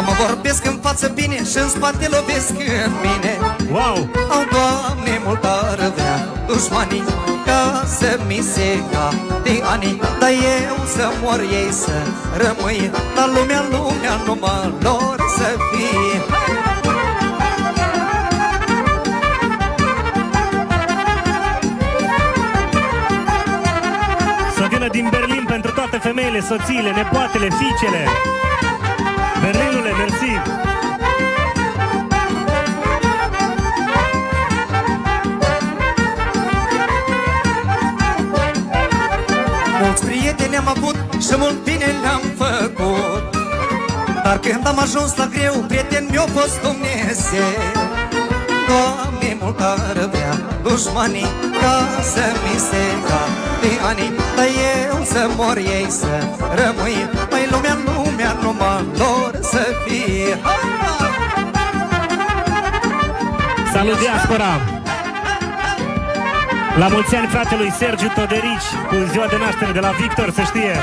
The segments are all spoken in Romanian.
Mă vorbesc în față bine și în spate lovesc în mine Wow! Au, Doamne, mult ar vrea dușmanii Ca să mi se ca de ani Dar eu să mor ei să rămâi Dar lumea, lumea numai lor să fie Să vină din Berlin pentru toate femeile, soțiile, nepoatele, fiicele. Prieteni am avut și mult bine le-am făcut Dar când am ajuns la greu, prieten mi-a fost Dumnezeu Doamne, mult ar vrea dușmanii ca să mi se ca de ani Dar eu să mor ei să rămâi Mai lumea, lumea numai lor să fie Hai, hai! Salut diaspora! La mulți ani fratelui Sergiu Toderici cu ziua de naștere de la Victor, să știe.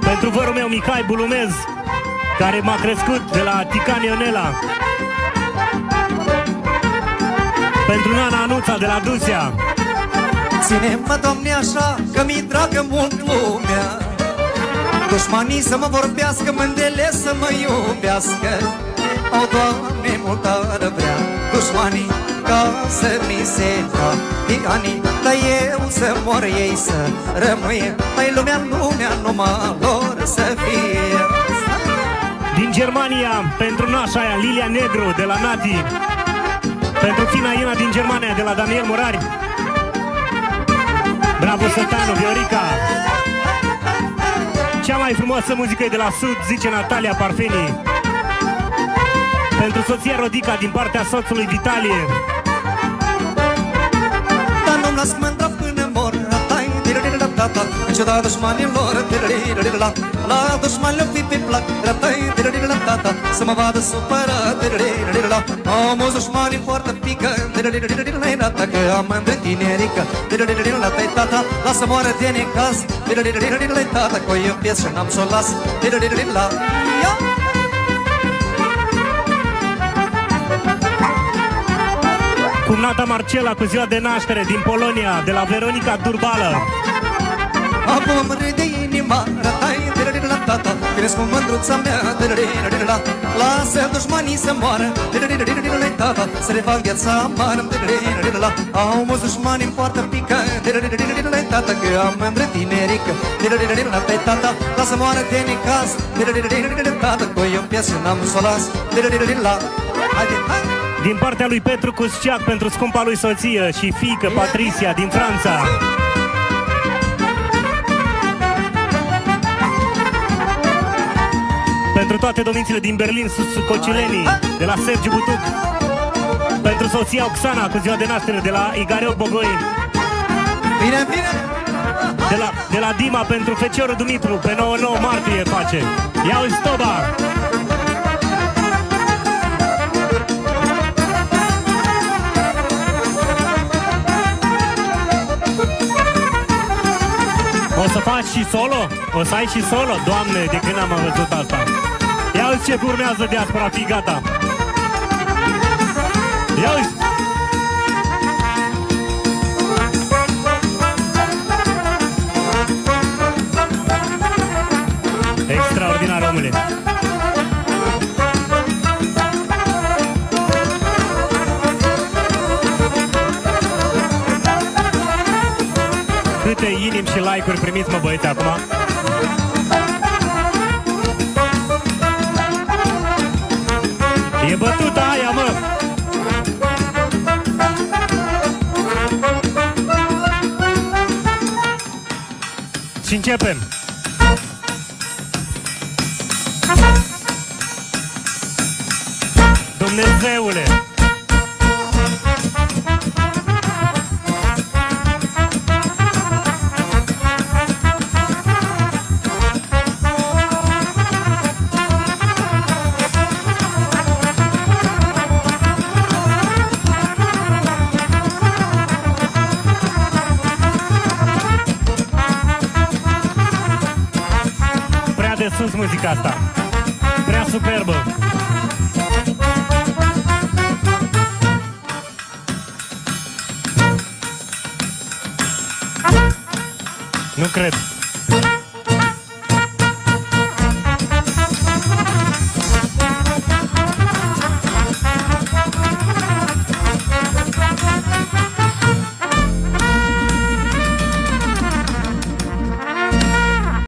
Pentru vărul meu Mihai Bulumez, care m-a crescut de la Tican Ionela. Pentru Nana Anuța de la Dusia. Ține-mă, Doamne, așa, că mi-i dragă mult lumea Dușmanii să mă vorbească, mândele să mă iubească O, Doamne, mult ar vrea dușmanii ca să mi se ca ani Dar eu să mor ei să rămâie Mai lumea, lumea, numai lor să fie Din Germania, pentru nașa aia, Lilia Negru de la Nati. Pentru fina Ina din Germania, de la Daniel Murari. Bravo, Sătanu, Viorica! Cea mai frumoasă muzică e de la Sud, zice Natalia Parfeni. Pentru soția Rodica din partea soțului Vitalie. Dar nu-mi las mândra până mor. Tai, tira tata În ciuda dușmanilor tira La dușmanilor fi pe plac. Tai, tira tata Să mă vadă supărat tira Am o dușmani foarte pică tira Că am mândră tinerică. Tira Tai, tata Lasă moară de necaz. Tira Tata, că o iubesc și n-am s-o las. Tira Ia! Cumnata Marcela cu ziua de naștere din Polonia, de la Veronica Durbală. Acum râde inima Ratai, tira tata Crezi cu mândruța mea tira Lasă dușmanii să moară tira tata Să refac viața amară tira Au mulți dușmani în poartă pică tira tata Că am mândră tinerică tira tata Lasă moară de necaz tira tata Că eu iubesc și n-am să o las tira Haide, hai! Din partea lui Petru Cusceac pentru scumpa lui soție și fiică Patricia din Franța. Pentru toate domnițile din Berlin, sus Cocilenii, de la Sergiu Butuc. Pentru soția Oxana cu ziua de naștere de la Igareu Bogoi. Bine, bine! De la, de la Dima pentru Feciorul Dumitru, pe 99 martie face. Ia uzi și solo? O să ai și solo? Doamne, de când am văzut asta? Ia uzi ce urmează diaspora, fi gata! Ia uzi! Extraordinar, omule! Câte inimi și like-uri primiți, mă băieți, acum? E bătuta aia, mă! Și începem! Dumnezeule! de sus muzica asta. Prea superbă. Nu cred.